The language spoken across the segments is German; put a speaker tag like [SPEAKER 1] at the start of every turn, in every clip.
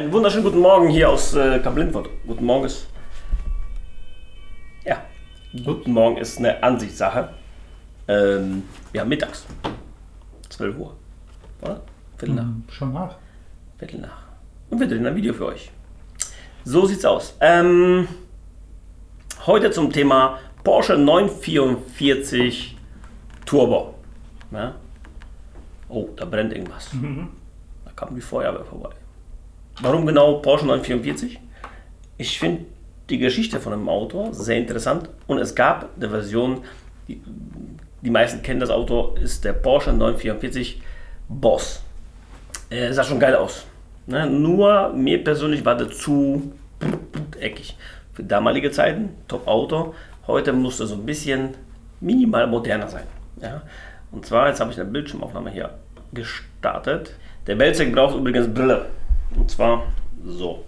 [SPEAKER 1] Einen wunderschönen guten Morgen hier aus äh, Kablintfort. Guten Morgen ist. Ja, guten Morgen ist eine Ansichtssache. Ähm, ja, mittags. 12 Uhr. Oder? Viertel nach.
[SPEAKER 2] Hm, Schon nach.
[SPEAKER 1] Viertel nach. Und wir drehen ein Video für euch. So sieht's aus. Ähm, heute zum Thema Porsche 944 Turbo. Ja? Oh, da brennt irgendwas. Da kam die Feuerwehr vorbei. Warum genau Porsche 944? Ich finde die Geschichte von dem Auto sehr interessant und es gab eine Version, die, die meisten kennen das Auto, ist der Porsche 944 Boss. Äh, sah schon geil aus. Ne? Nur mir persönlich war der zu eckig. Für damalige Zeiten, Top-Auto. Heute muss er so ein bisschen minimal moderner sein. Ja? Und zwar, jetzt habe ich eine Bildschirmaufnahme hier gestartet. Der Belzec braucht übrigens Brille. Und zwar so.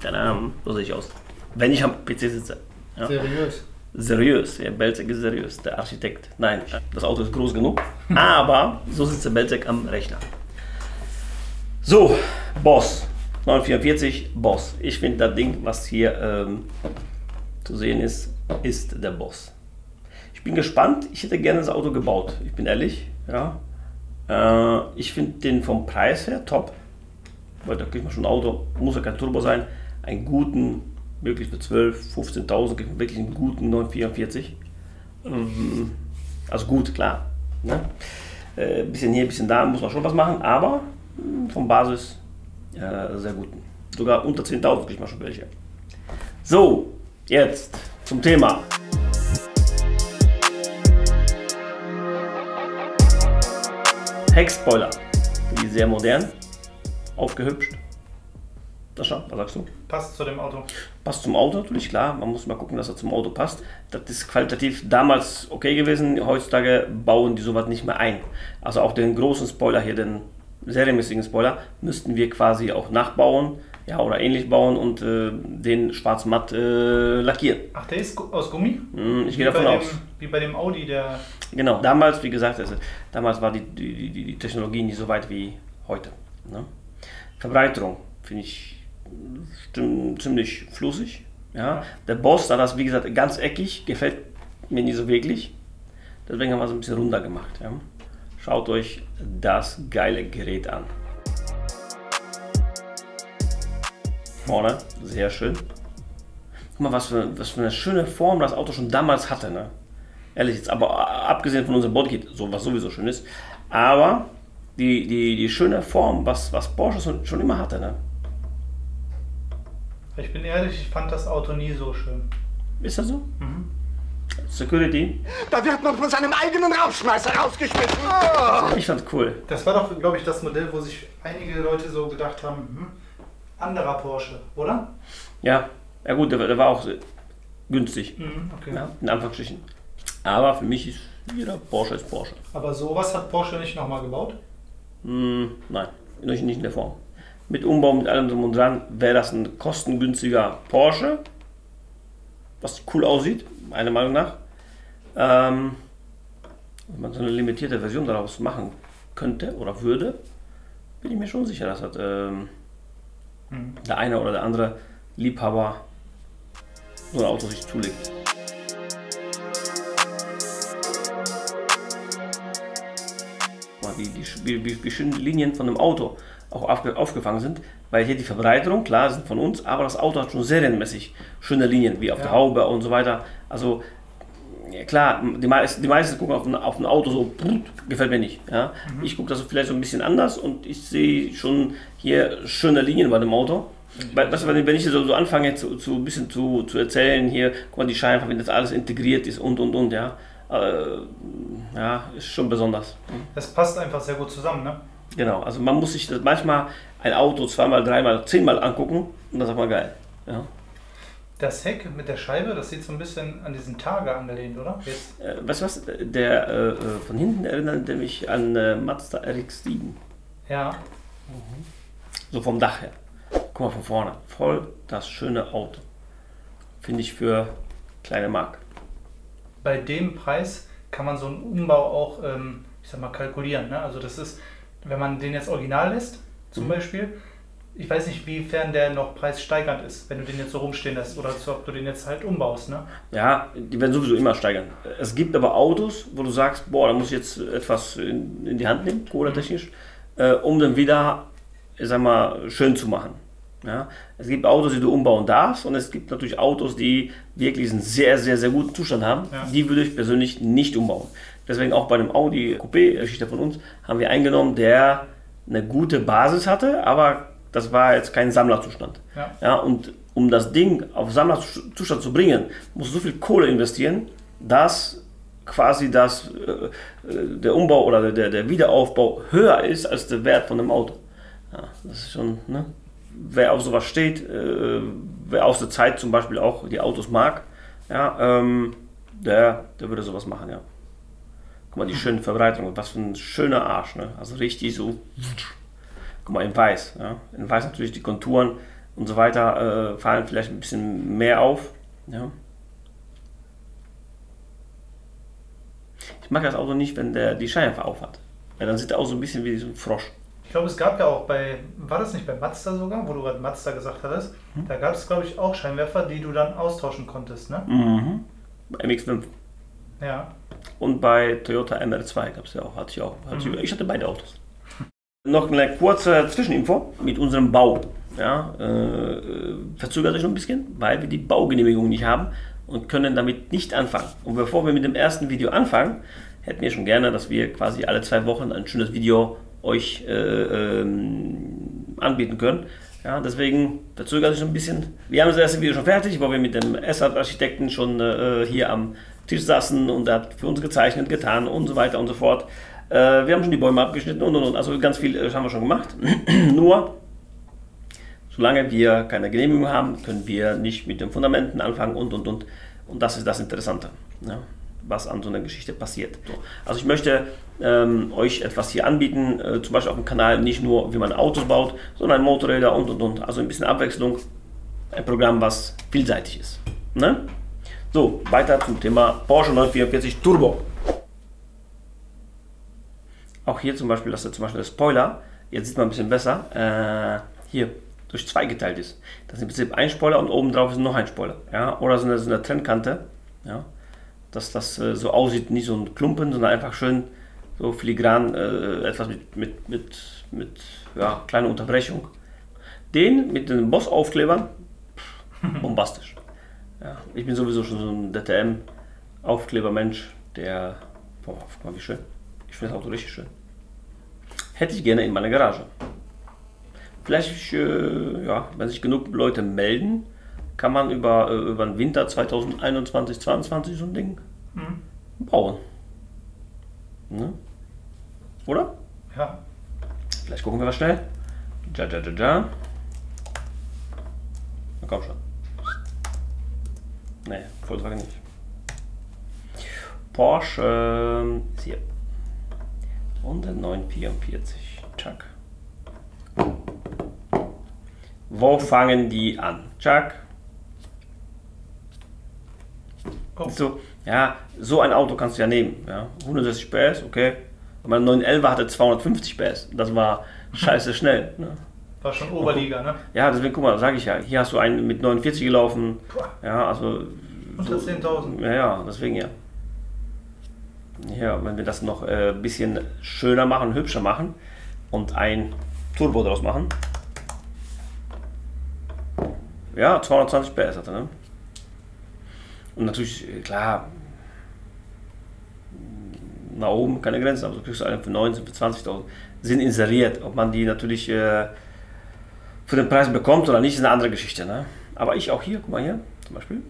[SPEAKER 1] Tadam, so sehe ich aus. Wenn ich am PC sitze. Ja?
[SPEAKER 2] Seriös.
[SPEAKER 1] Seriös, ja, Belzec ist seriös, der Architekt. Nein, das Auto ist groß genug, aber so sitzt der Belzec am Rechner. So, Boss, 944, Boss. Ich finde das Ding, was hier ähm, zu sehen ist, ist der Boss. Ich bin gespannt, ich hätte gerne das Auto gebaut, ich bin ehrlich. Ja. Äh, ich finde den vom Preis her top, weil da kriegt man schon ein Auto, muss ja kein Turbo sein, einen guten, wirklich für 12, 15.000, kriegt man wirklich einen guten 944. Ähm, also gut, klar. Ne? Äh, bisschen hier, bisschen da, muss man schon was machen, aber mh, vom Basis äh, sehr guten. Sogar unter 10.000 kriegt man schon welche. So, jetzt zum Thema. Heckspoiler. Die sehr modern, aufgehübscht. Das schon, was sagst du?
[SPEAKER 2] Passt zu dem Auto.
[SPEAKER 1] Passt zum Auto natürlich, klar. Man muss mal gucken, dass er zum Auto passt. Das ist qualitativ damals okay gewesen. Heutzutage bauen die sowas nicht mehr ein. Also auch den großen Spoiler hier, den serienmäßigen Spoiler, müssten wir quasi auch nachbauen ja, oder ähnlich bauen und äh, den schwarz-matt äh, lackieren.
[SPEAKER 2] Ach, der ist aus Gummi?
[SPEAKER 1] Hm, ich gehe davon aus.
[SPEAKER 2] Dem, wie bei dem Audi, der.
[SPEAKER 1] Genau, damals, wie gesagt, also, damals war die, die, die, die Technologie nicht so weit wie heute. Ne? Verbreiterung finde ich ziemlich flüssig. Ja? Der Boss, da das wie gesagt ganz eckig, gefällt mir nicht so wirklich. Deswegen haben wir es ein bisschen runder gemacht. Ja? Schaut euch das geile Gerät an. Vorne, sehr schön. Guck mal, was für, was für eine schöne Form das Auto schon damals hatte. Ne? Ehrlich jetzt, aber abgesehen von unserem Bodykit, so, was sowieso schön ist. Aber die, die, die schöne Form, was, was Porsche schon, immer hatte. Ne?
[SPEAKER 2] Ich bin ehrlich, ich fand das Auto nie so schön.
[SPEAKER 1] Ist das so? Security,
[SPEAKER 3] Da wird man von seinem eigenen Rausschmeißer rausgeschmissen.
[SPEAKER 1] ich fand's cool.
[SPEAKER 2] Das war doch, glaube ich, das Modell, wo sich einige Leute so gedacht haben: hm, anderer Porsche, oder?
[SPEAKER 1] Ja, ja gut, der, der war auch günstig.
[SPEAKER 2] Mhm, okay.
[SPEAKER 1] Ja, in Anführungsstrichen. Aber für mich ist jeder Porsche ist Porsche.
[SPEAKER 2] Aber sowas hat Porsche nicht nochmal gebaut?
[SPEAKER 1] Hm, nein, nicht nicht in der Form. Mit Umbau, mit allem drum und dran, wäre das ein kostengünstiger Porsche, was cool aussieht, meiner Meinung nach. Ähm, wenn man so eine limitierte Version daraus machen könnte oder würde, bin ich mir schon sicher, dass das, ähm,
[SPEAKER 2] Mhm.
[SPEAKER 1] der eine oder der andere Liebhaber so ein Auto sich zulegt. Die, schön die Linien von dem Auto auch aufge, aufgefangen sind, weil hier die Verbreiterung, klar, sind von uns, aber das Auto hat schon serienmäßig schöne Linien, wie auf der Haube und so weiter. Also ja, klar, die, meisten, die meisten gucken auf ein, auf ein Auto so, "Brut, gefällt mir nicht. Ja? Ich gucke das vielleicht so ein bisschen anders und ich sehe schon hier schöne Linien bei dem Auto. Weil, weißt du, wenn ich- wenn ich so, so anfange zu, zu ein bisschen zu, zu erzählen, hier, guck mal, die Scheinwerfer, wenn das alles integriert ist und und und, ja. Äh, ja, ist schon besonders.
[SPEAKER 2] Das passt einfach sehr gut zusammen, ne?
[SPEAKER 1] Genau, also man muss sich das manchmal ein Auto zweimal, dreimal, zehnmal angucken und dann sagt man geil. Ja.
[SPEAKER 2] Das Heck mit der Scheibe, das sieht so ein bisschen an diesen Tage angelehnt, oder? Jetzt.
[SPEAKER 1] Äh, weißt du was, der äh, äh, von hinten erinnert mich an äh, Mazda RX-7.
[SPEAKER 2] Ja.
[SPEAKER 1] So vom Dach her. Guck mal von vorne. Voll das schöne Auto. Finde ich für kleine Mark.
[SPEAKER 2] Bei dem Preis kann man so einen Umbau auch, ähm, ich sag mal, kalkulieren. Ne? Also das ist, wenn man den jetzt original lässt, zum Beispiel, ich weiß nicht, wiefern der noch preissteigernd ist, wenn du den jetzt so rumstehen lässt oder so, ob du den jetzt halt umbaust, ne?
[SPEAKER 1] Ja, die werden sowieso immer steigern. Es gibt aber Autos, wo du sagst, boah, da muss ich jetzt etwas in, in die Hand nehmen, kohletechnisch, äh, um dann wieder, ich sag mal, schön zu machen. Ja? Es gibt Autos, die du umbauen darfst und es gibt natürlich Autos, die wirklich einen sehr, sehr, sehr guten Zustand haben.
[SPEAKER 2] Ja.
[SPEAKER 1] Die würde ich persönlich nicht umbauen. Deswegen auch bei dem Audi Coupé, Geschichte von uns, haben wir eingenommen, der eine gute Basis hatte, aber das war jetzt kein Sammlerzustand.
[SPEAKER 2] Ja.
[SPEAKER 1] Ja, und um das Ding auf Sammlerzustand zu bringen, musst du so viel Kohle investieren, dass quasi das, äh, äh, der Umbau oder der, der Wiederaufbau höher ist als der Wert von dem Auto. Ja, das ist schon, ne? Wer auf sowas steht, äh, wer aus der Zeit zum Beispiel auch die Autos mag, ja, ähm, der, der würde sowas machen, ja. Guck mal, die schöne Verbreitung, was für ein schöner Arsch, ne? Also richtig so. Guck mal, in weiß. Ja? In weiß natürlich die Konturen und so weiter äh, fallen vielleicht ein bisschen mehr auf. Ja? Ich mag das Auto nicht, wenn der die Scheinwerfer aufhat. Ja, dann sieht er auch so ein bisschen wie so ein Frosch.
[SPEAKER 2] Ich glaube, es gab ja auch bei, war das nicht bei Mazda sogar, wo du gerade Mazda gesagt hattest, da gab es, glaube ich, auch Scheinwerfer, die du dann austauschen konntest, ne?
[SPEAKER 1] Mhm. Bei MX5.
[SPEAKER 2] Ja.
[SPEAKER 1] Und bei Toyota MR2 gab es ja auch. Hatte ich auch. Hatte ich, ich hatte beide Autos. Noch eine kurze Zwischeninfo mit unserem Bau. Ja, äh, verzögert sich noch ein bisschen, weil wir die Baugenehmigung nicht haben und können damit nicht anfangen. Und bevor wir mit dem ersten Video anfangen, hätten wir schon gerne, dass wir quasi alle zwei Wochen ein schönes Video euch äh, ähm, anbieten können. Ja, deswegen verzögert sich ein bisschen. Wir haben das erste Video schon fertig, wo wir mit dem Essart-Architekten schon äh, hier am Tisch saßen und er hat für uns gezeichnet, getan und so weiter und so fort. Äh, wir haben schon die Bäume abgeschnitten und und und. Also ganz viel äh, haben wir schon gemacht. Nur, solange wir keine Genehmigung haben, können wir nicht mit den Fundamenten anfangen und und und. Und das ist das Interessante, ja, was an so einer Geschichte passiert. So. Also ich möchte ähm, euch etwas hier anbieten, äh, zum Beispiel auf dem Kanal nicht nur, wie man Autos baut, sondern Motorräder und und und. Also ein bisschen Abwechslung. Ein Programm, was vielseitig ist. Ne? So, weiter zum Thema Porsche 944 Turbo. Auch hier zum Beispiel, dass der zum Beispiel der Spoiler, jetzt sieht man ein bisschen besser, äh, hier durch zwei geteilt ist. Das ist im Prinzip ein Spoiler und oben drauf ist noch ein Spoiler. Ja? Oder so eine, so eine Trennkante, ja? Dass das äh, so aussieht, nicht so ein Klumpen, sondern einfach schön so filigran, äh, etwas mit, mit, mit, mit ja, kleiner Unterbrechung. Den mit den Boss-Aufklebern, bombastisch. Ja, ich bin sowieso schon so ein DTM-Aufkleber-Mensch, der. Boah, guck mal, wie schön. Ich finde das Auto richtig schön. Hätte ich gerne in meiner Garage. Vielleicht, äh, ja, wenn sich genug Leute melden, kann man über, äh, über den Winter 2021, 2022 so ein Ding
[SPEAKER 2] Mhm.
[SPEAKER 1] bauen. Ne? Oder?
[SPEAKER 2] Ja.
[SPEAKER 1] Vielleicht gucken wir mal schnell. Ja, ja, ja, ja. Na komm schon. Nee, Volkswagen nicht. Porsche ähm, ist hier. Und der 944. Chuck. Wo fangen die an? Chuck.
[SPEAKER 2] Oh.
[SPEAKER 1] So, ja, so ein Auto kannst du ja nehmen. Ja. 160 PS, okay. Mein 911 hatte 250 PS. Das war scheiße schnell. Ne?
[SPEAKER 2] War schon Oberliga, ne?
[SPEAKER 1] Ja, deswegen, guck mal, sage ich ja. Hier hast du einen mit 49 gelaufen. Ja, also.
[SPEAKER 2] Unter 10.000.
[SPEAKER 1] Ja, ja, deswegen ja. Ja, wenn wir das noch ein äh, bisschen schöner machen, hübscher machen und ein Turbo draus machen. Ja, 220 PS hat er, ne? Und natürlich, äh, klar, nach oben keine Grenze, aber du kriegst einen für 19, für 20.000. Sind inseriert. Ob man die natürlich äh, für den Preis bekommt oder nicht, ist eine andere Geschichte. Ne? Aber ich auch hier, guck mal hier, zum Beispiel.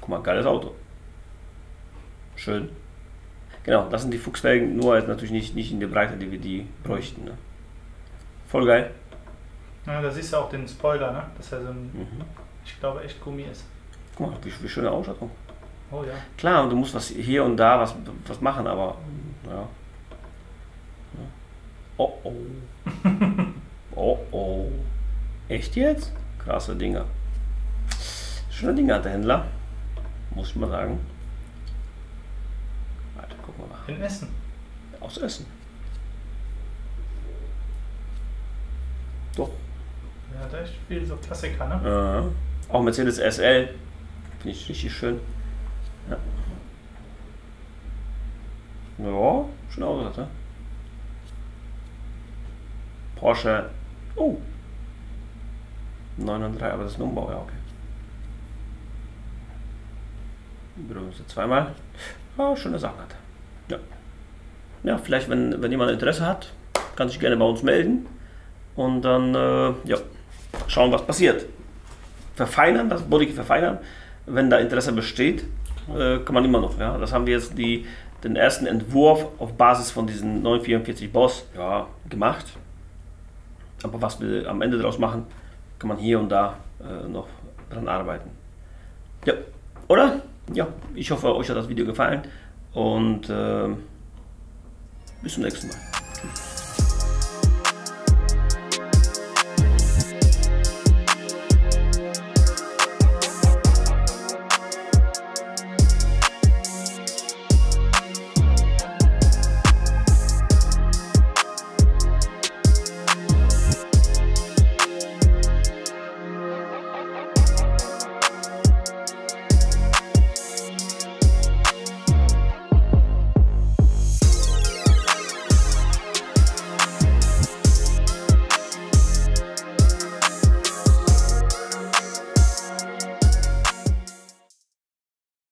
[SPEAKER 1] Guck mal, geiles Auto. Schön. Genau, das sind die Fuchsfelgen, nur jetzt natürlich nicht, nicht in der Breite, die wir die bräuchten. Ne? Voll geil.
[SPEAKER 2] Ja, da siehst du auch den Spoiler, ne? Dass er so ein,
[SPEAKER 1] Mhm.
[SPEAKER 2] ich glaube, echt Gummi ist.
[SPEAKER 1] Guck mal, wie, wie schöne Ausstattung.
[SPEAKER 2] Oh ja.
[SPEAKER 1] Klar, du musst was hier und da was, was machen, aber ja. Oh oh. Oh oh. Echt jetzt? Krasse Dinger. Schöne Dinger hat der Händler. Muss ich mal sagen. Warte, gucken wir mal.
[SPEAKER 2] In Essen.
[SPEAKER 1] Aus Essen. Doch.
[SPEAKER 2] Der hat echt viel so Klassiker, ne?
[SPEAKER 1] Ja. Auch Mercedes SL. Finde ich richtig schön. Ja. Ja, schön ausgesagt, ne? Porsche. Oh. 9 und 3, aber das ist ein Umbau, ja, okay. Übrigens zweimal. Ja, schöne Sachen hat. Ja. Ja, vielleicht, wenn, wenn jemand Interesse hat, kann sich gerne bei uns melden. Und dann, äh, ja, schauen, was passiert. Verfeinern, das Body verfeinern. Wenn da Interesse besteht, äh, kann man immer noch. Ja. Das haben wir jetzt die, den ersten Entwurf auf Basis von diesem 944 Boss ja, gemacht. Aber was wir am Ende daraus machen, kann man hier und da äh, noch dran arbeiten. Ja, oder? Ja, ich hoffe, euch hat das Video gefallen und äh, bis zum nächsten Mal.